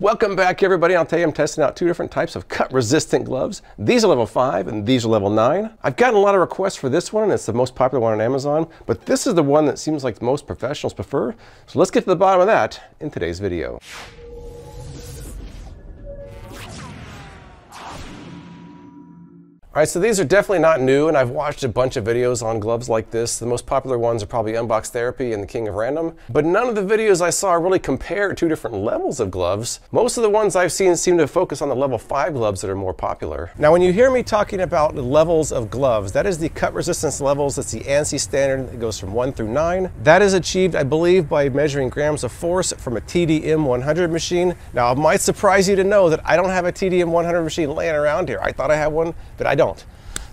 Welcome back everybody. I'll tell you I'm testing out two different types of cut resistant gloves. These are level 5 and these are level 9. I've gotten a lot of requests for this one and it's the most popular one on Amazon, but this is the one that seems like most professionals prefer. So let's get to the bottom of that in today's video. All right, so these are definitely not new, and I've watched a bunch of videos on gloves like this. The most popular ones are probably Unbox Therapy and The King of Random, but none of the videos I saw really compare two different levels of gloves. Most of the ones I've seen seem to focus on the level 5 gloves that are more popular. Now, when you hear me talking about the levels of gloves, that is the cut resistance levels. That's the ANSI standard. that goes from 1 through 9. That is achieved, I believe, by measuring grams of force from a TDM 100 machine. Now, it might surprise you to know that I don't have a TDM 100 machine laying around here. I thought I had one, but I don't.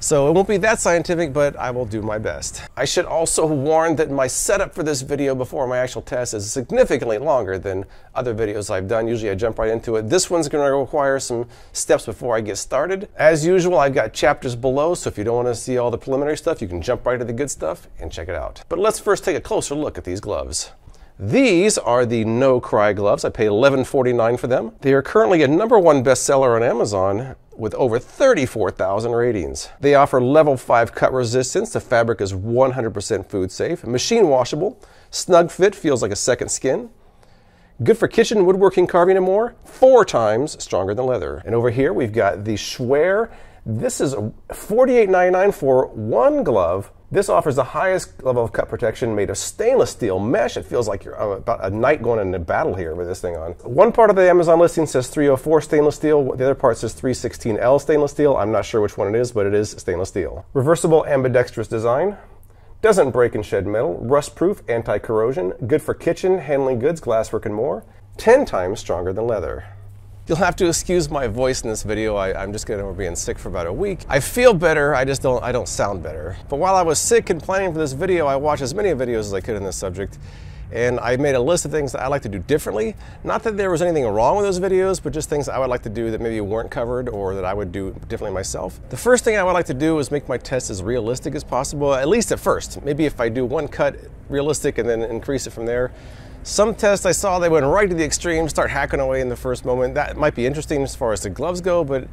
So it won't be that scientific, but I will do my best. I should also warn that my setup for this video before my actual test is significantly longer than other videos I've done. Usually I jump right into it. This one's gonna require some steps before I get started. As usual, I've got chapters below, so if you don't wanna see all the preliminary stuff, you can jump right to the good stuff and check it out. But let's first take a closer look at these gloves. These are the NoCry gloves. I paid $11.49 for them. They are currently a number one bestseller on Amazon with over 34,000 ratings. They offer level 5 cut resistance. The fabric is 100% food safe, machine washable, snug fit, feels like a second skin. Good for kitchen, woodworking, carving, and more. Four times stronger than leather. And over here we've got the Schwer. This is $48.99 for one glove this offers the highest level of cut protection made of stainless steel mesh. It feels like you're about a knight going into battle here with this thing on. One part of the Amazon listing says 304 stainless steel. The other part says 316L stainless steel. I'm not sure which one it is, but it is stainless steel. Reversible ambidextrous design. Doesn't break and shed metal. Rust proof, anti corrosion. Good for kitchen, handling goods, glasswork, and more. 10 times stronger than leather. You'll have to excuse my voice in this video. I, am just getting over being sick for about a week. I feel better, I just don't, I don't sound better. But while I was sick and planning for this video, I watched as many videos as I could in this subject. And I made a list of things that I like to do differently. Not that there was anything wrong with those videos, but just things I would like to do that maybe weren't covered or that I would do differently myself. The first thing I would like to do is make my test as realistic as possible, at least at first. Maybe if I do one cut realistic and then increase it from there. Some tests I saw, they went right to the extreme, start hacking away in the first moment. That might be interesting as far as the gloves go, but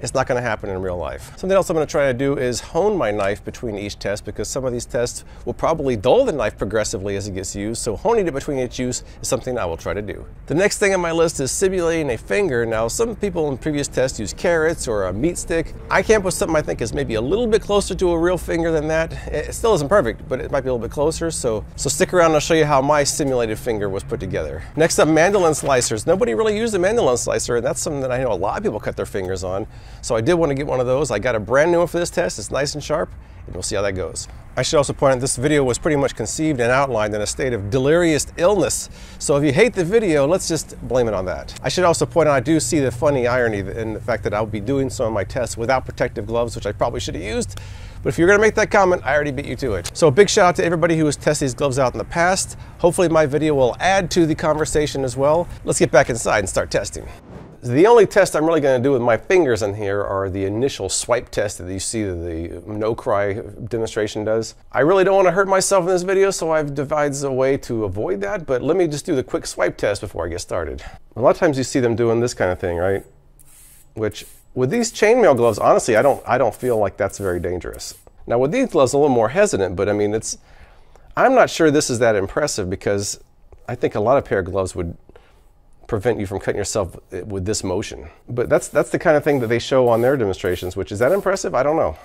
it's not going to happen in real life. Something else I'm going to try to do is hone my knife between each test because some of these tests will probably dull the knife progressively as it gets used, so honing it between each use is something I will try to do. The next thing on my list is simulating a finger. Now, some people in previous tests use carrots or a meat stick. I came up with something I think is maybe a little bit closer to a real finger than that. It still isn't perfect, but it might be a little bit closer, so, so stick around and I'll show you how my simulated finger was put together. Next up, mandolin slicers. Nobody really used a mandolin slicer, and that's something that I know a lot of people cut their fingers on. So I did want to get one of those. I got a brand new one for this test. It's nice and sharp, and we'll see how that goes. I should also point out this video was pretty much conceived and outlined in a state of delirious illness. So if you hate the video, let's just blame it on that. I should also point out I do see the funny irony in the fact that I'll be doing some of my tests without protective gloves, which I probably should have used. But if you're gonna make that comment, I already beat you to it. So a big shout out to everybody who has tested these gloves out in the past. Hopefully my video will add to the conversation as well. Let's get back inside and start testing. The only test I'm really going to do with my fingers in here are the initial swipe test that you see the NoCry demonstration does. I really don't want to hurt myself in this video, so I've devised a way to avoid that, but let me just do the quick swipe test before I get started. A lot of times you see them doing this kind of thing, right? Which, with these chainmail gloves, honestly, I don't, I don't feel like that's very dangerous. Now with these gloves, a little more hesitant, but I mean, it's, I'm not sure this is that impressive because I think a lot of pair of gloves would prevent you from cutting yourself uh, with this motion. But that's, that's the kind of thing that they show on their demonstrations, which is that impressive? I don't know.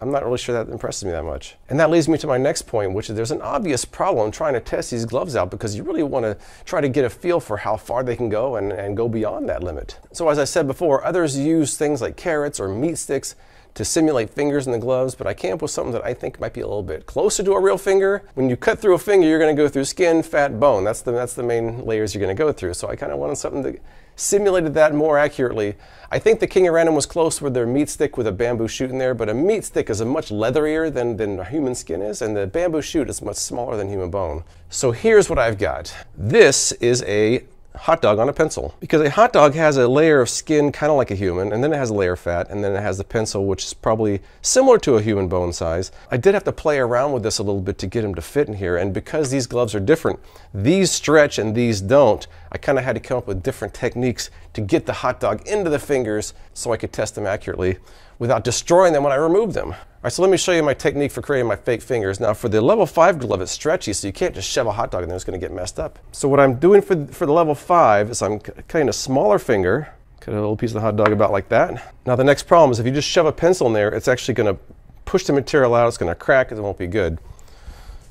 I'm not really sure that impresses me that much. And that leads me to my next point, which is there's an obvious problem trying to test these gloves out because you really want to try to get a feel for how far they can go and, and go beyond that limit. So as I said before, others use things like carrots or meat sticks to simulate fingers in the gloves, but I came up with something that I think might be a little bit closer to a real finger. When you cut through a finger, you're going to go through skin, fat, bone. That's the, that's the main layers you're to go through. So I kind of wanted something that simulated that more accurately. I think the King of Random was close with their meat stick with a bamboo shoot in there, but a meat stick is a much leatherier than, than human skin is, and the bamboo shoot is much smaller than human bone. So here's what I've got. This is a hot dog on a pencil. Because a hot dog has a layer of skin kind of like a human, and then it has a layer of fat, and then it has the pencil, which is probably similar to a human bone size. I did have to play around with this a little bit to get them to fit in here, and because these gloves are different, these stretch and these don't, I kind of had to come up with different techniques to get the hot dog into the fingers so I could test them accurately without destroying them when I removed them. All right, so let me show you my technique for creating my fake fingers. Now for the level five glove, it's stretchy, so you can't just shove a hot dog in there, it's gonna get messed up. So what I'm doing for, for the level five is I'm cutting a smaller finger, cut a little piece of the hot dog about like that. Now the next problem is if you just shove a pencil in there, it's actually gonna push the material out, it's gonna crack, and it won't be good.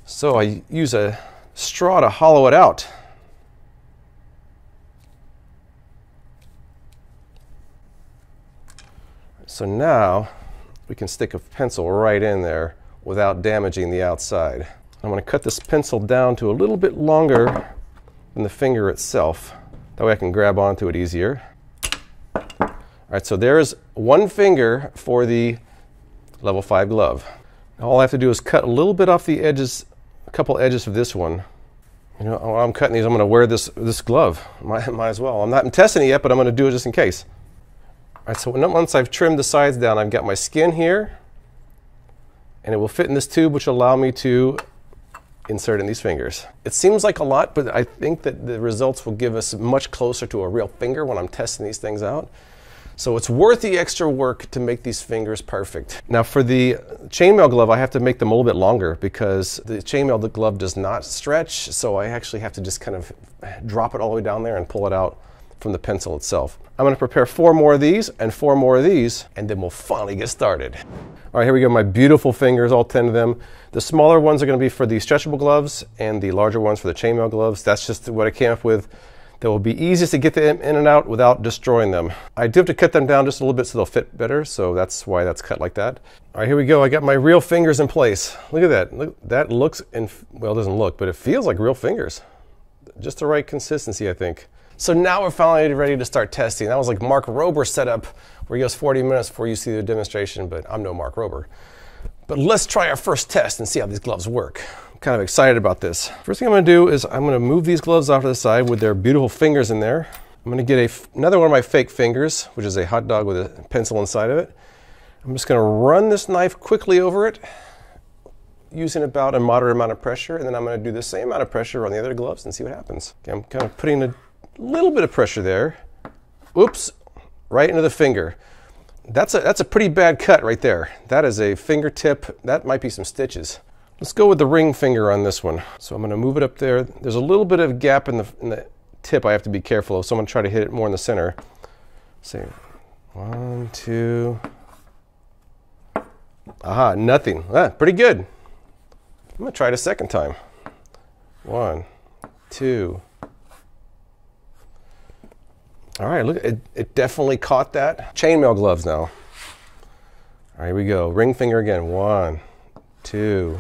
So I use a straw to hollow it out. So now we can stick a pencil right in there without damaging the outside. I'm going to cut this pencil down to a little bit longer than the finger itself. That way I can grab onto it easier. All right, so there's one finger for the level 5 glove. All I have to do is cut a little bit off the edges, a couple edges of this one. You know, while I'm cutting these, I'm going to wear this, this glove. Might, might as well. I'm not testing it yet, but I'm going to do it just in case. All right, so once I've trimmed the sides down, I've got my skin here, and it will fit in this tube, which will allow me to insert in these fingers. It seems like a lot, but I think that the results will give us much closer to a real finger when I'm testing these things out. So it's worth the extra work to make these fingers perfect. Now for the chainmail glove, I have to make them a little bit longer because the chainmail glove does not stretch. So I actually have to just kind of drop it all the way down there and pull it out from the pencil itself. I'm going to prepare four more of these and four more of these, and then we'll finally get started. All right, here we go, my beautiful fingers, all 10 of them. The smaller ones are going to be for the stretchable gloves, and the larger ones for the chainmail gloves. That's just what I came up with. That will be easiest to get them in and out without destroying them. I do have to cut them down just a little bit so they'll fit better, so that's why that's cut like that. All right, here we go. I got my real fingers in place. Look at that. Look, that looks, in, well, it doesn't look, but it feels like real fingers. Just the right consistency, I think. So now we're finally ready to start testing. That was like Mark Rober setup where he goes 40 minutes before you see the demonstration, but I'm no Mark Rober. But let's try our first test and see how these gloves work. I'm kind of excited about this. First thing I'm gonna do is I'm gonna move these gloves off to the side with their beautiful fingers in there. I'm gonna get a, another one of my fake fingers, which is a hot dog with a pencil inside of it. I'm just gonna run this knife quickly over it using about a moderate amount of pressure, and then I'm gonna do the same amount of pressure on the other gloves and see what happens. Okay, I'm kind of putting a little bit of pressure there. Oops, right into the finger. That's a, that's a pretty bad cut right there. That is a fingertip. That might be some stitches. Let's go with the ring finger on this one. So I'm going to move it up there. There's a little bit of gap in the, in the tip I have to be careful of, so I'm going to try to hit it more in the center. See, one, two. Aha, nothing. Ah, pretty good. I'm going to try it a second time. One, two, all right, look, it, it definitely caught that. Chainmail gloves now. All right, here we go. Ring finger again. One, two.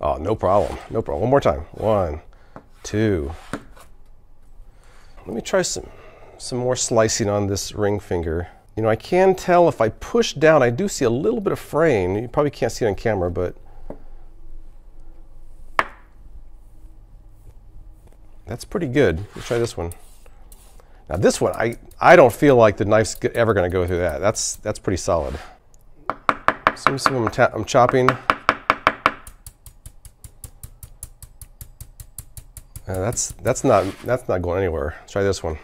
Oh, no problem. No problem. One more time. One, two. Let me try some, some more slicing on this ring finger. You know, I can tell if I push down, I do see a little bit of fraying. You probably can't see it on camera, but that's pretty good. Let's try this one. Now this one, I, I don't feel like the knife's ever going to go through that. That's, that's pretty solid. So see I'm, I'm chopping. Uh, that's, that's, not, that's not going anywhere. Let's try this one.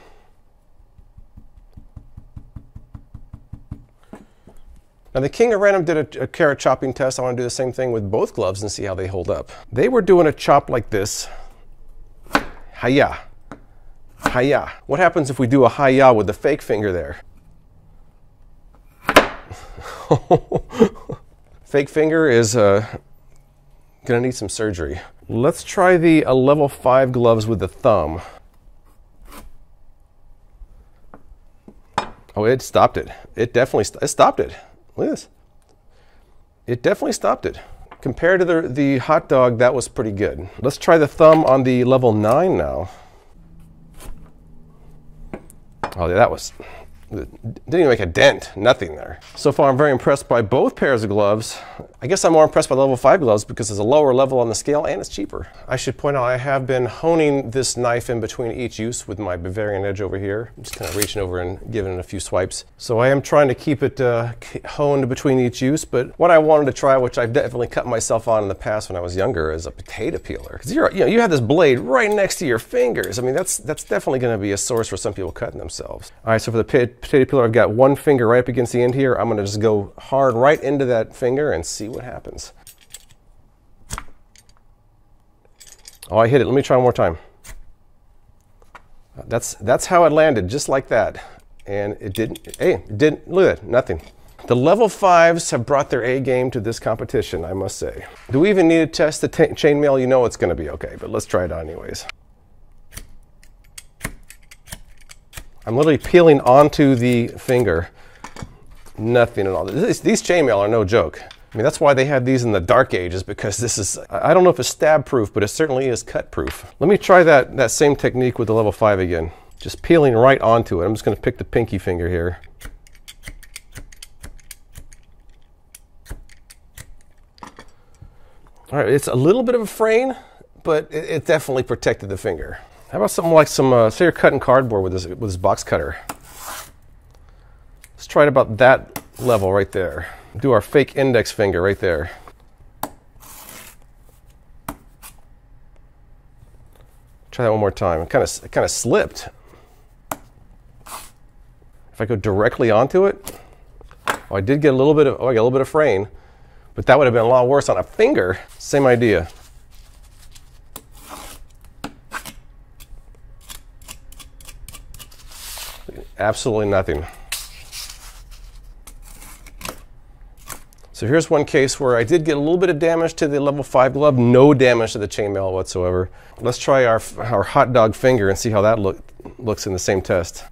Now the King of Random did a, a carrot chopping test. I want to do the same thing with both gloves and see how they hold up. They were doing a chop like this. Hiya. Hiya. What happens if we do a hiya with the fake finger there? fake finger is uh, gonna need some surgery. Let's try the uh, level 5 gloves with the thumb. Oh, it stopped it. It definitely st it stopped it. Look at this. It definitely stopped it. Compared to the, the hot dog, that was pretty good. Let's try the thumb on the level 9 now. Oh, yeah, that was didn't even make a dent, nothing there. So far, I'm very impressed by both pairs of gloves. I guess I'm more impressed by level 5 gloves because it's a lower level on the scale and it's cheaper. I should point out I have been honing this knife in between each use with my Bavarian edge over here. I'm just kind of reaching over and giving it a few swipes. So I am trying to keep it uh, honed between each use, but what I wanted to try, which I've definitely cut myself on in the past when I was younger, is a potato peeler. Because you know, you have this blade right next to your fingers. I mean, that's, that's definitely going to be a source for some people cutting themselves. All right, so for the potato peeler, I've got one finger right up against the end here. I'm going to just go hard right into that finger and see what happens. Oh, I hit it. Let me try one more time. That's, that's how it landed, just like that. And it didn't, hey, it didn't, look at it, nothing. The level fives have brought their A game to this competition, I must say. Do we even need to test the chainmail? You know it's going to be okay, but let's try it on anyways. I'm literally peeling onto the finger. Nothing at all. These, these chainmail are no joke. I mean, that's why they had these in the dark ages because this is, I don't know if it's stab proof, but it certainly is cut proof. Let me try that, that same technique with the level 5 again. Just peeling right onto it. I'm just going to pick the pinky finger here. All right, it's a little bit of a fraying, but it, it definitely protected the finger. How about something like some, uh, say you're cutting cardboard with this, with this box cutter. Let's try it about that level right there. Do our fake index finger right there. Try that one more time. It kind of, it kind of slipped. If I go directly onto it, oh, I did get a little bit of, oh, I got a little bit of fraying, but that would have been a lot worse on a finger. Same idea. Absolutely nothing. So here's one case where I did get a little bit of damage to the level 5 glove, no damage to the chainmail whatsoever. Let's try our, our hot dog finger and see how that look, looks in the same test.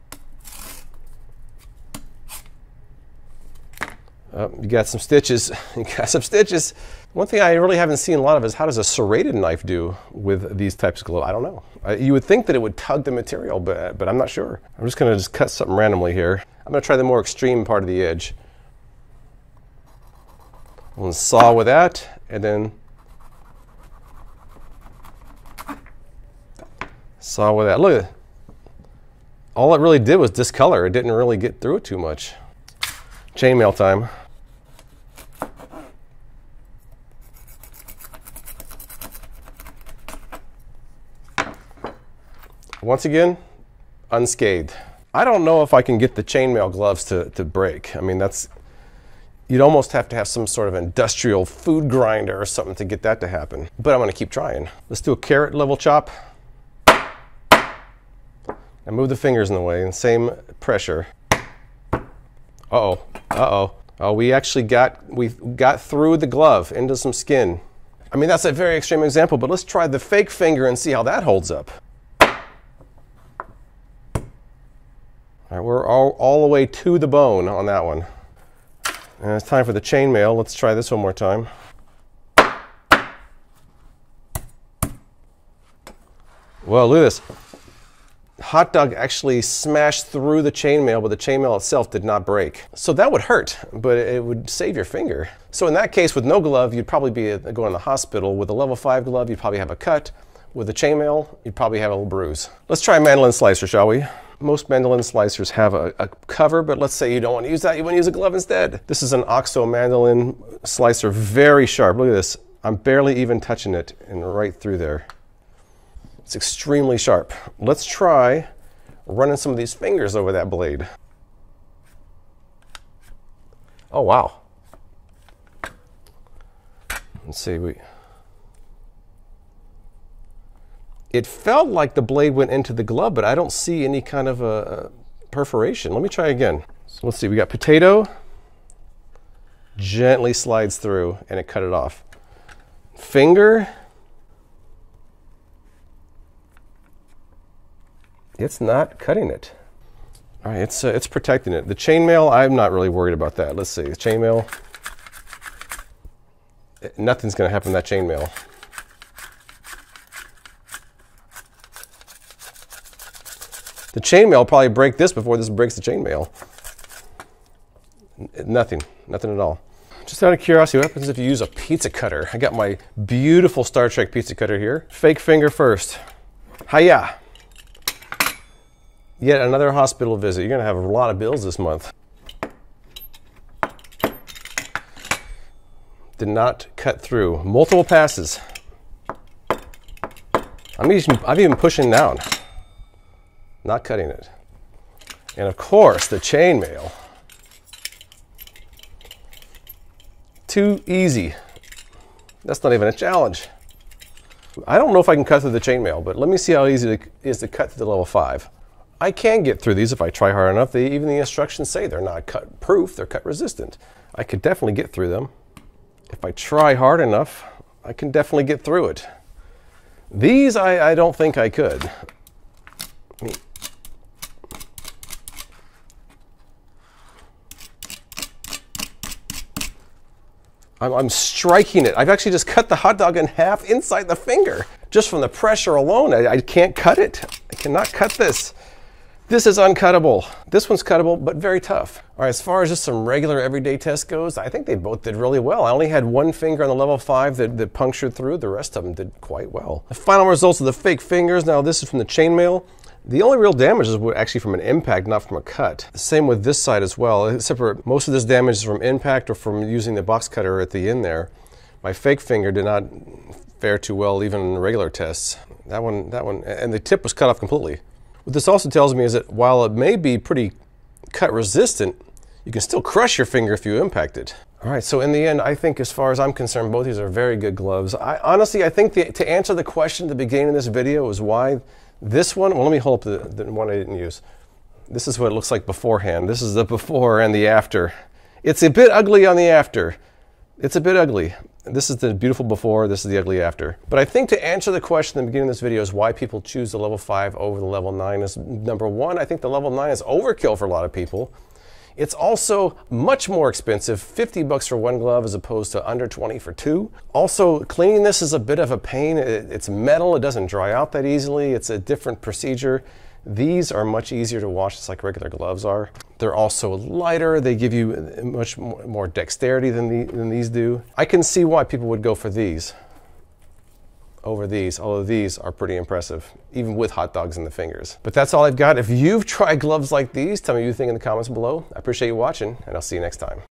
Oh, you got some stitches. You got some stitches. One thing I really haven't seen a lot of is how does a serrated knife do with these types of glue? I don't know. you would think that it would tug the material, but, but I'm not sure. I'm just gonna just cut something randomly here. I'm gonna try the more extreme part of the edge. We'll saw with that, and then saw with that. Look. All it really did was discolor. It didn't really get through it too much. Chainmail time. Once again, unscathed. I don't know if I can get the chainmail gloves to, to break. I mean, that's, you'd almost have to have some sort of industrial food grinder or something to get that to happen. But I'm gonna keep trying. Let's do a carrot level chop. And move the fingers in the way, and same pressure. Uh-oh, uh-oh. Oh, we actually got, we got through the glove into some skin. I mean, that's a very extreme example, but let's try the fake finger and see how that holds up. All right, we're all, all the way to the bone on that one. And it's time for the chainmail. Let's try this one more time. Well, look at this. Hot dog actually smashed through the chainmail, but the chainmail itself did not break. So that would hurt, but it would save your finger. So in that case, with no glove, you'd probably be uh, going to the hospital. With a level 5 glove, you'd probably have a cut. With a chainmail, you'd probably have a little bruise. Let's try a mandolin slicer, shall we? Most mandolin slicers have a, a, cover, but let's say you don't want to use that, you want to use a glove instead. This is an OXO mandolin slicer, very sharp. Look at this. I'm barely even touching it and right through there. It's extremely sharp. Let's try running some of these fingers over that blade. Oh, wow. Let's see, we, it felt like the blade went into the glove, but I don't see any kind of a perforation. Let me try again. So let's see, we got potato, gently slides through and it cut it off. Finger, it's not cutting it. All right, it's, uh, it's protecting it. The chainmail, I'm not really worried about that. Let's see, the chainmail, nothing's gonna happen to that chainmail. The chainmail probably break this before this breaks the chainmail. Nothing, nothing at all. Just out of curiosity, what happens if you use a pizza cutter? I got my beautiful Star Trek pizza cutter here. Fake finger first. Hiya! Yet another hospital visit. You're gonna have a lot of bills this month. Did not cut through. Multiple passes. I'm even, I'm even pushing down, not cutting it. And of course, the chainmail. Too easy. That's not even a challenge. I don't know if I can cut through the chainmail, but let me see how easy it is to cut through the level 5. I can get through these if I try hard enough. They, even the instructions say they're not cut proof, they're cut resistant. I could definitely get through them. If I try hard enough, I can definitely get through it. These I, I don't think I could. I'm, I'm, striking it. I've actually just cut the hot dog in half inside the finger. Just from the pressure alone, I, I can't cut it. I cannot cut this. This is uncuttable. This one's cuttable, but very tough. All right, as far as just some regular everyday test goes, I think they both did really well. I only had one finger on the level five that, that punctured through. The rest of them did quite well. The final results of the fake fingers. Now this is from the chainmail. The only real damage is actually from an impact, not from a cut. Same with this side as well, except for most of this damage is from impact or from using the box cutter at the end there. My fake finger did not fare too well even in regular tests. That one, that one, and the tip was cut off completely. What this also tells me is that while it may be pretty cut resistant, you can still crush your finger if you impact it. All right, so in the end, I think as far as I'm concerned, both these are very good gloves. I honestly, I think the, to answer the question at the beginning of this video is why this one, well, let me hold up the, the one I didn't use. This is what it looks like beforehand. This is the before and the after. It's a bit ugly on the after. It's a bit ugly. This is the beautiful before, this is the ugly after. But I think to answer the question in the beginning of this video is why people choose the level 5 over the level 9 is number one, I think the level 9 is overkill for a lot of people. It's also much more expensive, 50 bucks for one glove as opposed to under 20 for two. Also, cleaning this is a bit of a pain. It's metal, it doesn't dry out that easily. It's a different procedure. These are much easier to wash just like regular gloves are. They're also lighter. They give you much more dexterity than, the, than these do. I can see why people would go for these over these, although these are pretty impressive, even with hot dogs in the fingers. But that's all I've got. If you've tried gloves like these, tell me what you think in the comments below. I appreciate you watching, and I'll see you next time.